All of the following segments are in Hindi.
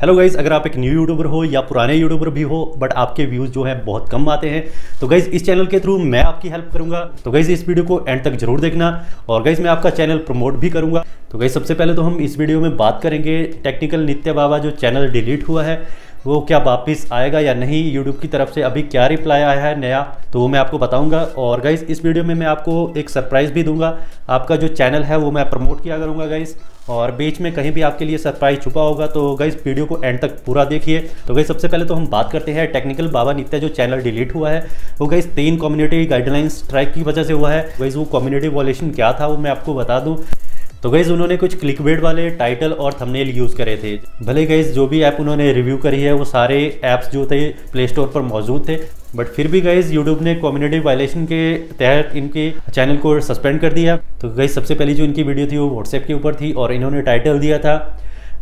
हेलो गाइज़ अगर आप एक न्यू यूट्यूबर हो या पुराने यूट्यूबर भी हो बट आपके व्यूज़ जो है बहुत कम आते हैं तो गाइज़ इस चैनल के थ्रू मैं आपकी हेल्प करूँगा। तो गाइज़ इस वीडियो को एंड तक ज़रूर देखना और गाइज़ मैं आपका चैनल प्रमोट भी करूँगा। तो गाइज़ सबसे पहले तो हम इस वीडियो में बात करेंगे टेक्निकल नित्य बाबा जो चैनल डिलीट हुआ है। वो क्या वापस आएगा या नहीं? यूट्यूब की तरफ़ से अभी क्या रिप्लाई आया है नया तो वो मैं आपको बताऊँगा। और गाइज़ इस वीडियो में मैं आपको एक सरप्राइज़ भी दूँगा। आपका जो चैनल है, वो मैं प्रमोट किया करूँगा गाइज़ और बीच में कहीं भी आपके लिए सरप्राइज़ छुपा होगा तो गाइज़ वीडियो को एंड तक पूरा देखिए। तो गाइज़ सबसे पहले तो हम बात करते हैं टेक्निकल बाबा नित्य जो चैनल डिलीट हुआ है, वो गाइज़ तीन कम्युनिटी गाइडलाइंस स्ट्राइक की वजह से हुआ है। गाइज़ वो कम्युनिटी वॉलेशन क्या था, वो मैं आपको बता दूँ। तो गईज़ उन्होंने कुछ क्लिकबेट वाले टाइटल और थंबनेल यूज़ करे थे। भले गईज़ जो भी ऐप उन्होंने रिव्यू करी है, वो सारे ऐप्स जो थे प्ले स्टोर पर मौजूद थे। बट फिर भी गईज़ यूट्यूब ने कम्युनिटी वायलेशन के तहत इनके चैनल को सस्पेंड कर दिया। तो गईज़ सबसे पहली जो इनकी वीडियो थी, वो व्हाट्सएप के ऊपर थी और इन्होंने टाइटल दिया था।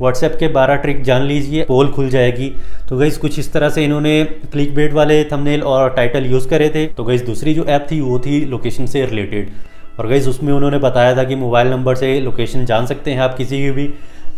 व्हाट्सएप के 12 ट्रिक जान लीजिए पोल खुल जाएगी। तो गईज कुछ इस तरह से इन्होंने क्लिक वाले थंबनेल और टाइटल यूज़ करे थे। तो गईज दूसरी जो ऐप थी, वो थी लोकेशन से रिलेटेड और गईस उसमें उन्होंने बताया था कि मोबाइल नंबर से लोकेशन जान सकते हैं आप किसी की भी।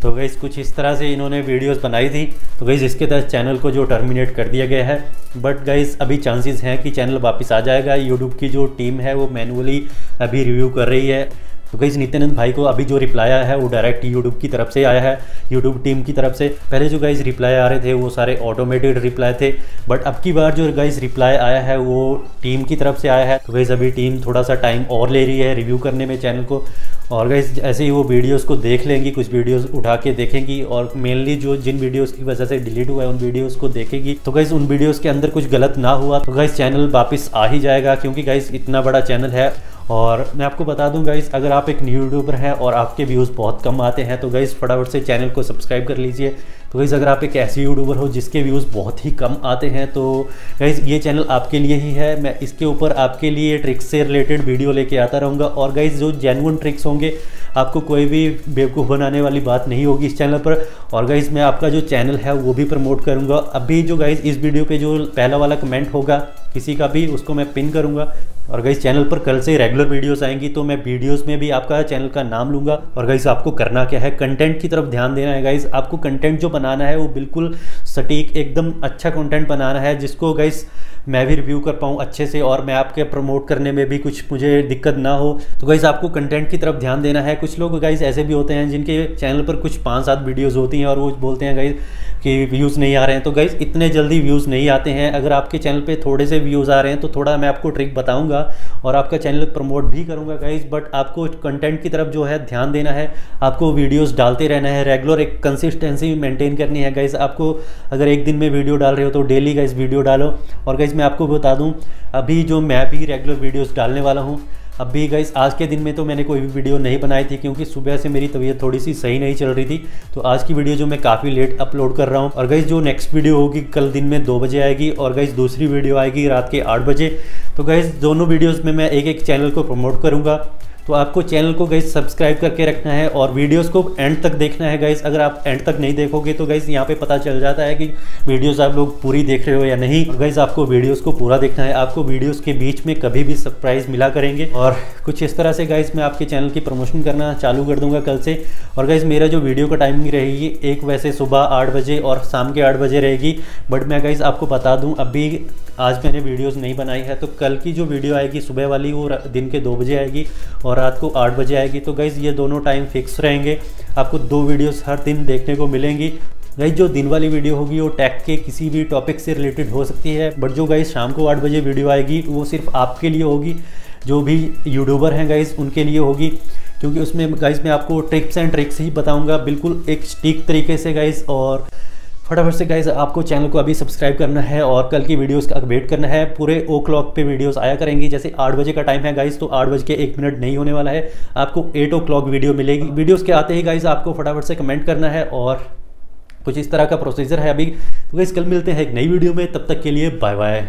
तो गईस कुछ इस तरह से इन्होंने वीडियोस बनाई थी। तो गईस इसके तहत चैनल को जो टर्मिनेट कर दिया गया है। बट गईस अभी चांसेस हैं कि चैनल वापस आ जाएगा। यूट्यूब की जो टीम है, वो मैनुअली अभी रिव्यू कर रही है। तो गई नित्यानंद भाई को अभी जो रिप्लाई आया है, वो डायरेक्ट यूट्यूब की तरफ़ से आया है यूट्यूब टीम की तरफ़ से। पहले जो गाइज़ रिप्लाई आ रहे थे, वो सारे ऑटोमेटेड रिप्लाई थे बट अब की बार जो गाइज़ रिप्लाई आया है, वो टीम की तरफ़ से आया है। तो गाइज़ अभी टीम थोड़ा सा टाइम और ले रही है रिव्यू करने में चैनल को। और गाइज़ ऐसे ही वो वीडियोस को देख लेंगी, कुछ वीडियोस उठा के देखेंगी, और मेनली जो जिन वीडियोस की वजह से डिलीट हुआ है, उन वीडियोस को देखेगी। तो गाइज़ उन वीडियोस के अंदर कुछ गलत ना हुआ तो गाइज़ चैनल वापस आ ही जाएगा, क्योंकि गाइज़ इतना बड़ा चैनल है और मैं आपको बता दूँ गाइस अगर आप एक न्यू यूट्यूबर हैं और आपके व्यूज़ बहुत कम आते हैं तो गाइस फटाफट से चैनल को सब्सक्राइब कर लीजिए। तो गाइज़ अगर आप एक ऐसे यूट्यूबर हो जिसके व्यूज़ बहुत ही कम आते हैं तो गाइज़ ये चैनल आपके लिए ही है। मैं इसके ऊपर आपके लिए ट्रिक्स से रिलेटेड वीडियो लेके आता रहूँगा। और गाइज़ जो जेनुअन ट्रिक्स होंगे, आपको कोई भी बेवकूफ़ बनाने वाली बात नहीं होगी इस चैनल पर। और गाइज़ मैं आपका जो चैनल है, वो भी प्रमोट करूँगा। अभी जो गाइज़ इस वीडियो पर जो पहला वाला कमेंट होगा किसी का भी, उसको मैं पिन करूँगा। और गाइज़ चैनल पर कल से रेगुलर वीडियोस आएँगी तो मैं वीडियोस में भी आपका चैनल का नाम लूँगा। और गाइज़ आपको करना क्या है? कंटेंट की तरफ़ ध्यान देना है गाइज़ आपको कंटेंट जो बनाना है, वो बिल्कुल सटीक, एकदम अच्छा कंटेंट बनाना है, जिसको गाइज़ मैं भी रिव्यू कर पाऊँ अच्छे से, और मैं आपके प्रमोट करने में भी कुछ मुझे दिक्कत ना हो। तो गाइज़ आपको कंटेंट की तरफ़ ध्यान देना है। कुछ लोग गाइज़ ऐसे भी होते हैं, जिनके चैनल पर कुछ पाँच सात वीडियोज़ होती हैं, और वो बोलते हैं गाइज़ कि व्यूज़ नहीं आ रहे हैं। तो गाइज़ इतने जल्दी व्यूज़ नहीं आते हैं। अगर आपके चैनल पर थोड़े से व्यूज़ आ रहे हैं तो थोड़ा मैं आपको ट्रिक बताऊँगा और आपका चैनल प्रमोट भी करूँगा गाइज़ बट आपको कंटेंट की तरफ़ जो है ध्यान देना है। आपको वीडियोज़ डालते रहना है रेगुलर एक कंसिस्टेंसी मेंटेन करनी है गाइज़ आपको अगर एक दिन में वीडियो डाल रहे हो तो डेली गाइज़ वीडियो डालो। और गाइज़ मैं आपको बता दूँ, अभी जो मैं भी रेगुलर वीडियोज़ डालने वाला हूँ अभी गाइस आज के दिन में तो मैंने कोई भी वीडियो नहीं बनाई थी क्योंकि सुबह से मेरी तबीयत थोड़ी सी सही नहीं चल रही थी। तो आज की वीडियो जो मैं काफ़ी लेट अपलोड कर रहा हूँ और गाइस जो नेक्स्ट वीडियो होगी, कल दिन में दो बजे आएगी और गाइस दूसरी वीडियो आएगी रात के आठ बजे। तो गाइस दोनों वीडियोज़ में मैं एक एक चैनल को प्रमोट करूँगा। तो आपको चैनल को गाइज़ सब्सक्राइब करके रखना है और वीडियोस को एंड तक देखना है गाइज़ अगर आप एंड तक नहीं देखोगे तो गाइज़ यहाँ पे पता चल जाता है कि वीडियोस आप लोग पूरी देख रहे हो या नहीं। गाइज़ आपको वीडियोस को पूरा देखना है। आपको वीडियोस के बीच में कभी भी सरप्राइज़ मिला करेंगे। और कुछ इस तरह से गाइज़ मैं आपके चैनल की प्रमोशन करना चालू कर दूँगा कल से। और गाइज़ मेरा जो वीडियो का टाइमिंग रहेगी, एक वैसे सुबह आठ बजे और शाम के आठ बजे रहेगी। बट मैं गाइज़ आपको बता दूँ, अभी आज मैंने वीडियोज़ नहीं बनाई है। तो कल की जो वीडियो आएगी, सुबह वाली, वो दिन के दो बजे आएगी। और रात को आठ बजे आएगी। तो गाइज़ ये दोनों टाइम फिक्स रहेंगे। आपको दो वीडियोस हर दिन देखने को मिलेंगी। गाइज़ जो दिन वाली वीडियो होगी, वो टैग के किसी भी टॉपिक से रिलेटेड हो सकती है। बट जो गाइज़ शाम को आठ बजे वीडियो आएगी, वो सिर्फ़ आपके लिए होगी। जो भी यूट्यूबर हैं गाइज़ उनके लिए होगी। क्योंकि उसमें गाइज़ मैं आपको ट्रिक्स एंड ट्रिक्स ही बताऊँगा। बिल्कुल एक स्टिक तरीके से गाइज़ और फटाफट से गाइज़ आपको चैनल को अभी सब्सक्राइब करना है और कल की वीडियोस का वेट करना है। पूरे ओ क्लॉक पे वीडियोस आया करेंगी। जैसे आठ बजे का टाइम है गाइज़ तो आठ बज के एक मिनट नहीं होने वाला है। आपको एट ओ क्लॉक वीडियो मिलेगी। वीडियोस के आते ही गाइज़ आपको फटाफट से कमेंट करना है और कुछ इस तरह का प्रोसीजर है अभी। तो गाइज़ कल मिलते हैं एक नई वीडियो में। तब तक के लिए बाय बाय